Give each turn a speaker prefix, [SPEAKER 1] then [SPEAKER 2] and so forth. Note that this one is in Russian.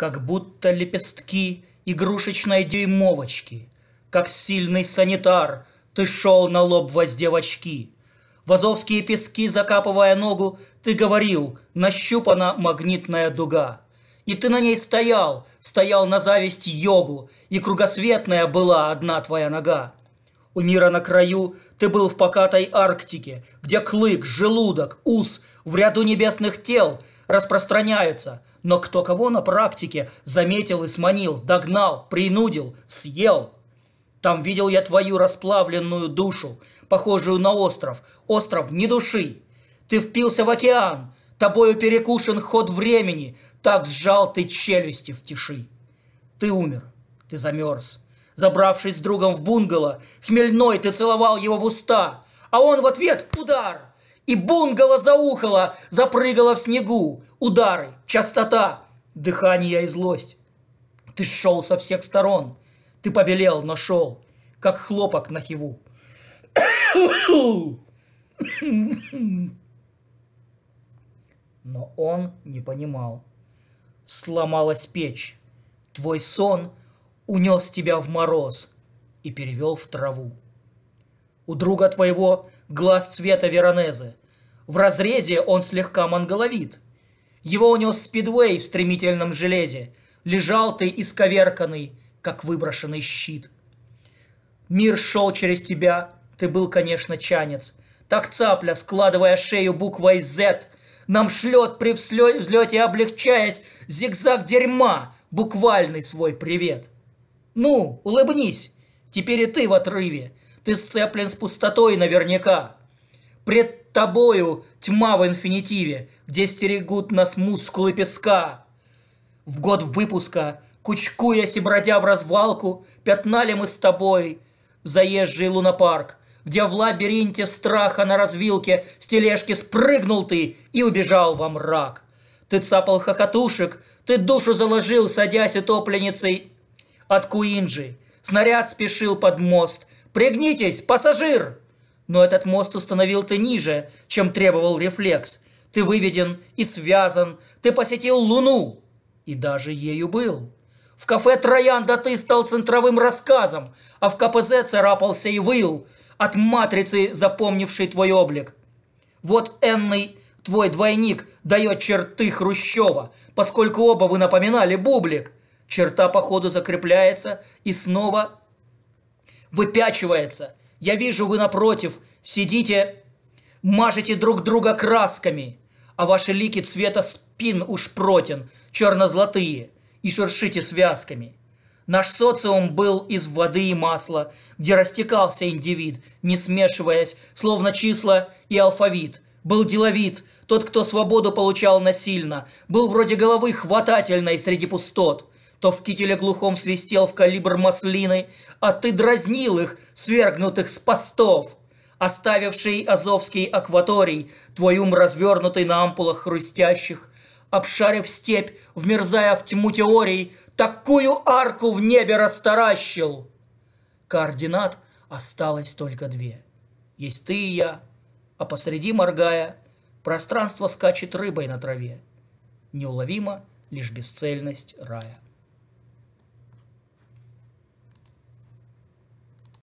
[SPEAKER 1] Как будто лепестки игрушечной дюймовочки, Как сильный санитар, ты шел на лоб возде в очки. В азовские пески, закапывая ногу, ты говорил, нащупана магнитная дуга. И ты на ней стоял, стоял на зависть йогу, и кругосветная была одна твоя нога. У мира на краю ты был в покатой Арктике, где клык, желудок, ус в ряду небесных тел распространяются, но кто кого на практике заметил и сманил, догнал, принудил, съел. Там видел я твою расплавленную душу, похожую на остров, остров не души. Ты впился в океан, тобою перекушен ход времени, так сжал ты челюсти в тиши. Ты умер, ты замерз, Забравшись с другом в бунгало, хмельной ты целовал его в уста, а он в ответ удар. И бунгало заухало, запрыгало в снегу. Удары, частота, дыхание и злость. Ты шел со всех сторон. Ты побелел, но шел, как хлопок на хиву. Но он не понимал. Сломалась печь. Твой сон унес тебя в мороз и перевел в траву. У друга твоего глаз цвета веронезы. В разрезе он слегка монголовит. Его унес спидвей в стремительном железе. Лежал ты исковерканный, как выброшенный щит. Мир шел через тебя, ты был, конечно, чанец. Так цапля, складывая шею буквой Z, нам шлет при взлете, облегчаясь, зигзаг дерьма, буквальный свой привет. Ну, улыбнись. Теперь и ты в отрыве. Ты сцеплен с пустотой наверняка. Пред тобою тьма в инфинитиве, где стерегут нас мускулы песка. В год выпуска, кучкуясь и бродя в развалку, пятнали мы с тобой заезжий лунопарк, где в лабиринте страха на развилке с тележки спрыгнул ты и убежал во мрак. Ты цапал хохотушек, ты душу заложил, садясь утопленницей от Куинджи. Снаряд спешил под мост. «Пригнитесь, пассажир!» Но этот мост установил ты ниже, чем требовал рефлекс. Ты выведен и связан, ты посетил Луну. И даже ею был. В кафе Троянда ты стал центровым рассказом, а в КПЗ царапался и выл от матрицы, запомнившей твой облик. Вот Энный, твой двойник, дает черты Хрущева, поскольку оба вы напоминали бублик черта по ходу закрепляется и снова выпячивается. Я вижу, вы напротив сидите, мажете друг друга красками, а ваши лики цвета спин уж протен, черно-золотые, и шуршите связками. Наш социум был из воды и масла, где растекался индивид, не смешиваясь, словно числа и алфавит. Был деловит, тот, кто свободу получал насильно, был вроде головы хватательной среди пустот то в кителе глухом свистел в калибр маслины, а ты дразнил их, свергнутых с постов, оставивший Азовский акваторий, твой ум развернутый на ампулах хрустящих, обшарив степь, вмерзая в тьму теорий, такую арку в небе растаращил. Координат осталось только две. Есть ты и я, а посреди моргая, пространство скачет рыбой на траве. Неуловимо лишь бесцельность рая.